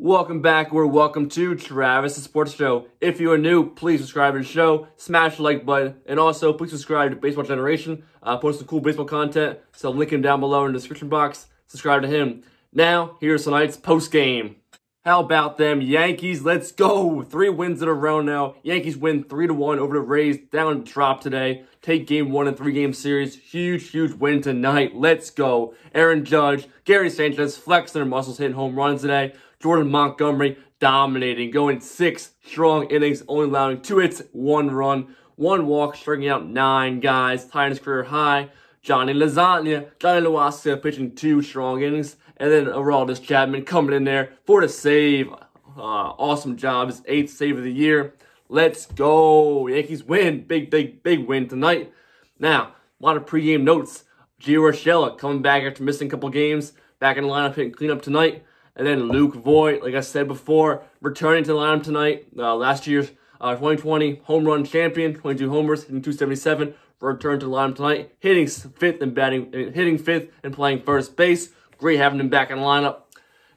Welcome back or welcome to Travis the Sports Show. If you are new, please subscribe to the show, smash the like button, and also please subscribe to Baseball Generation. Uh, post some cool baseball content, so I'll link him down below in the description box. Subscribe to him. Now, here's tonight's post game. How about them Yankees? Let's go! Three wins in a row now. Yankees win 3 to 1 over the Rays, down drop today. Take game one in three game series. Huge, huge win tonight. Let's go. Aaron Judge, Gary Sanchez flexing their muscles, hitting home runs today. Jordan Montgomery dominating, going six strong innings, only allowing two hits, one run, one walk, striking out nine guys, tying his career high. Johnny Lasagna, Johnny Loaisiga pitching two strong innings, and then Aroldis Chapman coming in there for the save. Uh, awesome job, his eighth save of the year. Let's go. Yankees win. Big, big, big win tonight. Now, a lot of pregame notes. Gio Urshela coming back after missing a couple games. Back in the lineup hitting cleanup tonight. And then Luke Voit, like I said before, returning to the lineup tonight. Uh, last year's uh, 2020 home run champion, 22 homers, hitting 277. Return to the lineup tonight, hitting fifth and batting, uh, hitting fifth and playing first base. Great having him back in the lineup.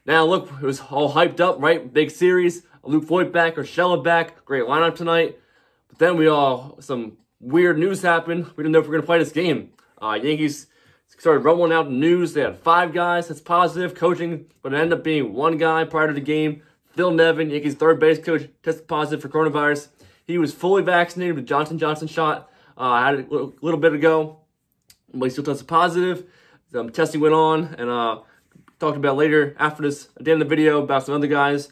Now look, it was all hyped up, right? Big series. Luke Voit back, Urshela back. Great lineup tonight. But then we all some weird news happened. We didn't know if we are gonna play this game. Uh, Yankees started rumbling out news. They had five guys that's positive coaching, but it ended up being one guy prior to the game. Phil Nevin, Yankees third base coach, tested positive for coronavirus. He was fully vaccinated with Johnson Johnson shot. Uh, had it a little, little, bit ago, but he still tested positive. Um, testing went on, and uh, talked about later after this at the end of the video about some other guys.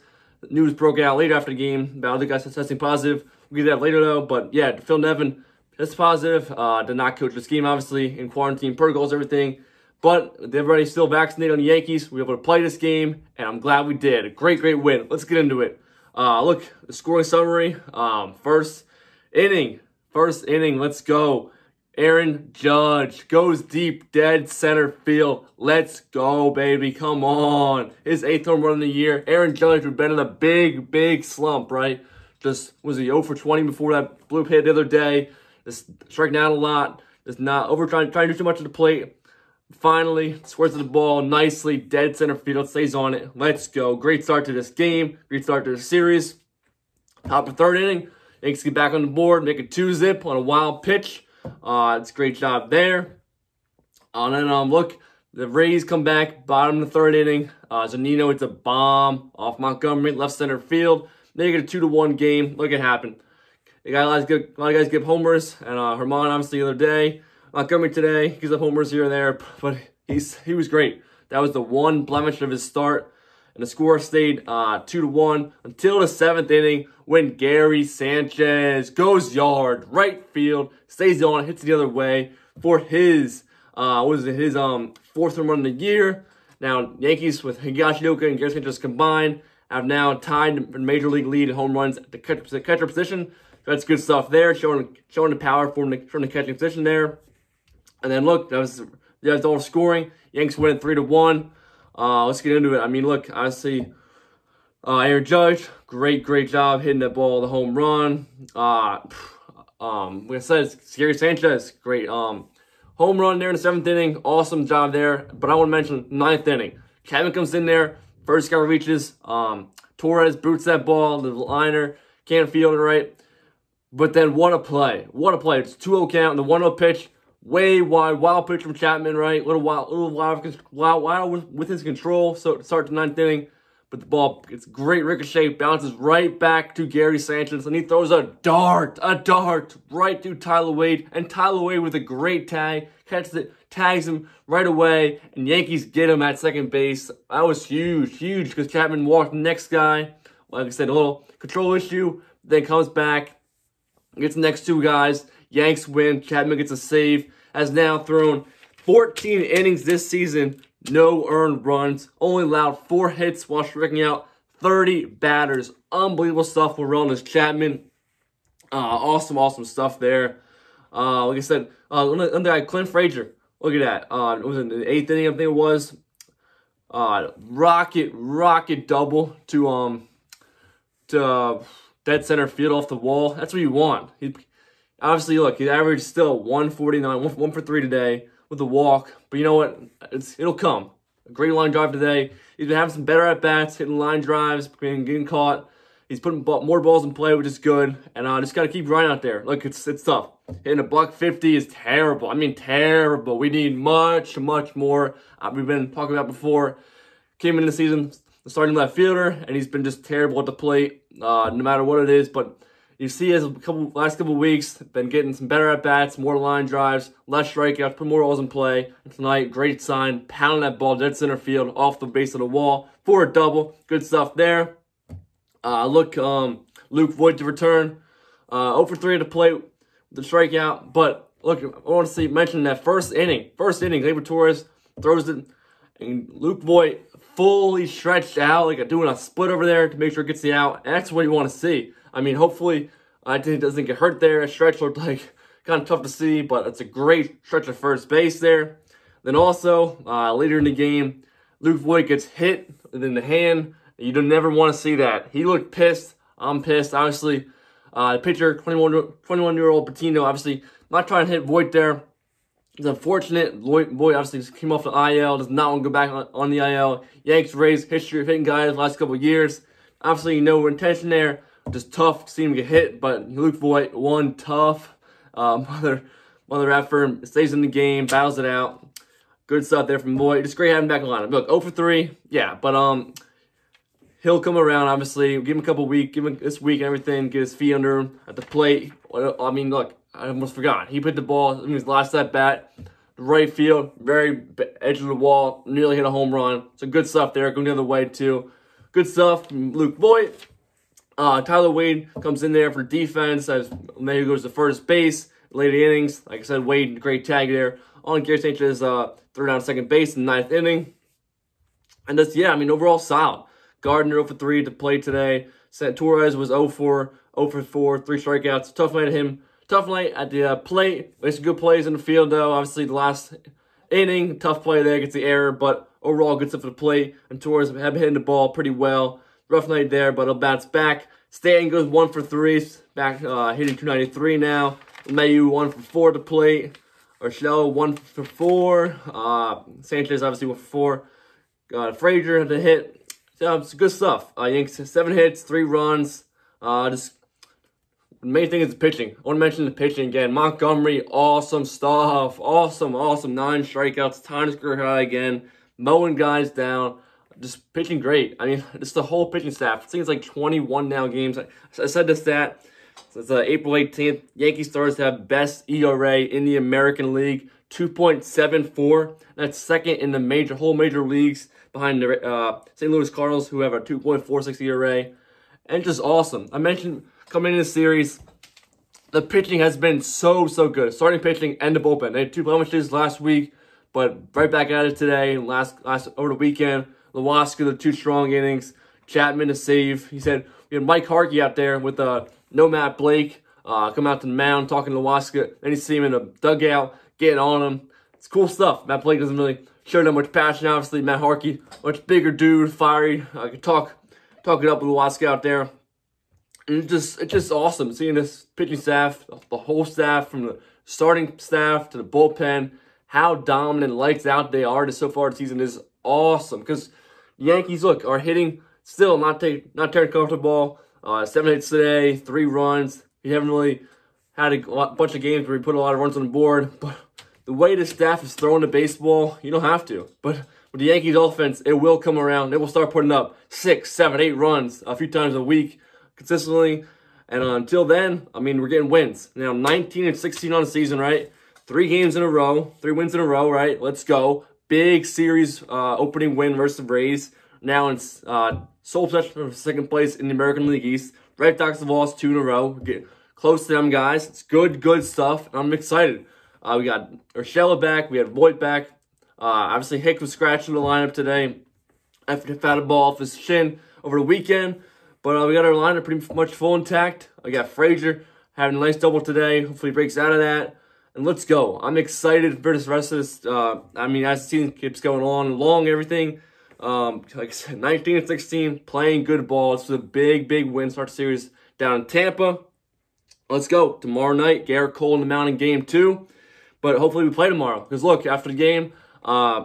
News broke out later after the game about other guys testing positive. We'll get that later though. But yeah, Phil Nevin that's positive. Uh, did not coach the scheme, obviously, in quarantine protocols, everything. But everybody's still vaccinated on the Yankees. We were able to play this game, and I'm glad we did. A great, great win. Let's get into it. Uh, look, the scoring summary. Um, first inning. First inning. Let's go. Aaron Judge goes deep, dead center field. Let's go, baby. Come on. His eighth home run of the year. Aaron Judge had been in a big, big slump, right? Just was he 0 for 20 before that blue hit the other day. Just striking out a lot. Just not over trying, trying to do too much at the plate. Finally, squares the ball nicely, dead center field, stays on it. Let's go. Great start to this game. Great start to the series. Top of third inning. Yankees get back on the board, make a two zip on a wild pitch. Uh, it's a great job there. Uh, and then um, look, the Rays come back, bottom of the third inning. Uh, Zunino, it's a bomb off Montgomery, left center field. They get a two to one game. Look at happen. They got a lot of good, a lot of guys give homers, and uh, Germán obviously the other day, Montgomery today, he gives up homers here and there, but he's he was great. That was the one blemish of his start, and the score stayed uh, two to one until the seventh inning when Gary Sanchez goes yard, right field, stays on, hits the other way for his uh, what is it, his um fourth home run of the year. Now Yankees with Higashioka and Gary Sanchez combined have now tied the major league lead home runs at the catcher position. That's good stuff there, showing showing the power from the from the catching position there. And then look, that was that's all scoring. Yanks winning three to one. Uh, let's get into it. I mean, look, obviously, uh, Aaron Judge, great, great job hitting that ball, the home run. Uh, um, like I said, Gary Sanchez, great um, home run there in the seventh inning. Awesome job there. But I want to mention ninth inning. Kevin comes in there, first guy reaches. Um, Torres boots that ball, the liner, can't field it right. But then what a play. What a play. It's 2-0 count, and the 1-0 pitch, way wide, wild pitch from Chapman, right? Little wild, little wild, wild, wild with his control. So to start the ninth inning, but the ball, it's great ricochet, bounces right back to Gary Sanchez, and he throws a dart, a dart right to Tyler Wade, and Tyler Wade with a great tag, catches it, tags him right away, and Yankees get him at second base. That was huge, huge, because Chapman walked the next guy. Like I said, a little control issue, then comes back, Gets the next two guys. Yanks win. Chapman gets a save. Has now thrown 14 innings this season. No earned runs. Only allowed four hits while striking out 30 batters. Unbelievable stuff for Aroldis Chapman. Uh, awesome, awesome stuff there. Uh, like I said, uh, another guy, Clint Frazier. Look at that. Uh, it was in the eighth inning, I think it was. Uh, rocket, rocket double to um to uh, dead center field off the wall. That's what you want. He, obviously, look, he averaged still 149, one, for three today with a walk. But you know what? It's, it'll come. A great line drive today. he's been having some better at bats, hitting line drives, getting caught. He's putting more balls in play, which is good. And I uh, just got to keep running out there. Look, it's it's tough. Hitting a buck 50 is terrible. I mean, terrible. We need much, much more. Uh, we've been talking about before. Came into the season the starting left fielder, and he's been just terrible at the plate, uh, no matter what it is. But you see, as a couple last couple weeks, been getting some better at bats, more line drives, less strikeouts, put more balls in play. And tonight, great sign, pounding that ball dead center field off the base of the wall for a double. Good stuff there. Uh, look, um, Luke Voit to return. Uh, 0 for 3 at the plate, the strikeout. But look, I want to see mention that first inning. First inning, Gleyber Torres throws it, and Luke Voit fully stretched out, like doing a split over there to make sure it gets the out. That's what you want to see. I mean, hopefully, I think doesn't get hurt there. A stretch looked like kind of tough to see, but it's a great stretch of first base there. Then also, uh, later in the game, Luke Voit gets hit in the hand. You don't never want to see that. He looked pissed. I'm pissed. Obviously, uh, the pitcher, 21, 21 year old Patino, obviously not trying to hit Voit there. It's unfortunate. Voit, Voit obviously came off the IL, does not want to go back on, on the IL. Yanks Rays history of hitting guys last couple years. Obviously, no intention there. Just tough to see him get hit, but Luke Voit, one tough uh, mother, mother effort, stays in the game, battles it out. Good stuff there from Voit. Just great having him back in the lineup. Look, 0 for 3, yeah, but um, he'll come around, obviously. Give him a couple weeks, give him this week and everything, get his feet under him at the plate. I mean, look, I almost forgot. He put the ball in his last at bat, right field, very edge of the wall, nearly hit a home run. So good stuff there, going the other way too. Good stuff from Luke Voit. Uh, Tyler Wade comes in there for defense as maybe goes to first base. Late innings, like I said, Wade, great tag there. On Gary Sanchez, uh, throw down second base in the ninth inning. And that's, yeah, I mean, overall solid. Gardner 0 for 3 to play today. Torres was 0 for 0 for 4, three strikeouts. Tough night to him. Tough night at the uh, plate. Makes some good plays in the field, though. Obviously, the last inning, tough play there, gets the error, but overall, good stuff for the plate. And Torres have been hitting the ball pretty well. Rough night there, but he'll bounce back. Stanton goes one for three, back uh, hitting 293 now. Mayu one for four to plate. Urshela one for four. Uh, Sanchez obviously one for four. Uh, Frazier had to hit so it's good stuff. Uh, Yanks seven hits, three runs. Uh, just main thing is the pitching. I want to mention the pitching again. Montgomery, awesome stuff. Awesome, awesome. Nine strikeouts. Time to career high again. Mowing guys down. Just pitching great. I mean, it's the whole pitching staff. I think it's like 21 now games. I, I said this stat. Since uh, April 18th, Yankee Stars have best ERA in the American League, 2.74. That's second in the major whole major leagues behind the uh, St. Louis Cardinals, who have a 2.46 ERA. And just awesome. I mentioned coming into the series, the pitching has been so, so good. Starting pitching and the bullpen. They had two blemishes last week, but right back at it today. Last, last over the weekend, Loaisiga, the two strong innings. Chapman to save. He said we had Mike Harkey out there with uh, no Matt Blake. Uh, come out to the mound talking to Loaisiga. Then you see him in the dugout getting on him. It's cool stuff. Matt Blake doesn't really show that much passion. Obviously, Matt Harkey, much bigger dude, fiery. I could talk talk it up with Waska out there. And it's just it's just awesome seeing this pitching staff, the whole staff, from the starting staff to the bullpen, how dominant lights out they are to so far this season is awesome. Because Yankees look are hitting still not take not turning comfortable. Uh, seven hits today, three runs. We haven't really had a bunch of games where we put a lot of runs on the board, but the way the staff is throwing the baseball, you don't have to. But with the Yankees offense, it will come around. They will start putting up six, seven, eight runs a few times a week consistently. And until then, I mean, we're getting wins. Now, 19 and 16 on the season, right? Three games in a row, three wins in a row, right? Let's go. Big series uh, opening win versus the Rays. Now it's uh, sole possession for second place in the American League East. Red Sox have lost two in a row. Get close to them, guys. It's good, good stuff. I'm excited. Uh, we got Urshela back. We had Voit back. Uh, obviously, Hick was scratching the lineup today after he fouled a ball off his shin over the weekend. But uh, we got our lineup pretty much full intact. I got Frazier having a nice double today. Hopefully, he breaks out of that. And let's go. I'm excited for this rest of this. Uh, I mean, as the season keeps going on, long everything. Um, like I said, 19 and 16, playing good ball. It's a big, big win start series down in Tampa. Let's go. Tomorrow night, Gerrit Cole in the mountain game two. But hopefully we play tomorrow. Because look, after the game, uh,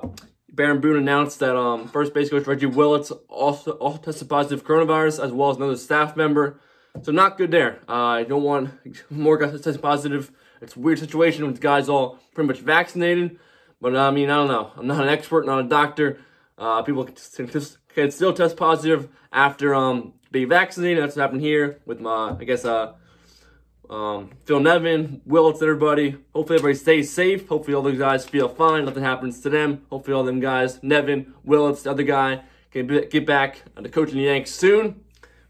Aaron Boone announced that um, first base coach Reggie Willits also, also tested positive coronavirus, as well as another staff member. So not good there. Uh, I don't want more guys testing positive. It's a weird situation with guys all pretty much vaccinated. But I mean, I don't know. I'm not an expert, not a doctor. Uh, people can, can still test positive after um, being vaccinated. That's what happened here with my, I guess, uh, um, Phil Nevin, Willits, everybody. Hopefully everybody stays safe. Hopefully all those guys feel fine. Nothing happens to them. Hopefully all them guys, Nevin, Willits, the other guy, can get back to coaching the Yanks soon.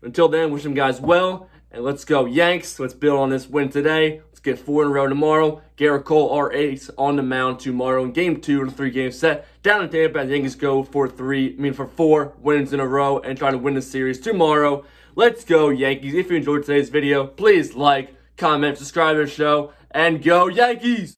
Until then, wish them guys well. And let's go Yanks. Let's build on this win today. Let's get four in a row tomorrow. Gerrit Cole, our ace, on the mound tomorrow in game two of the three game set. Down in Tampa, the Yankees go for three, I mean for four wins in a row and try to win the series tomorrow. Let's go Yankees. If you enjoyed today's video, please like, comment, subscribe to the show, and go Yankees!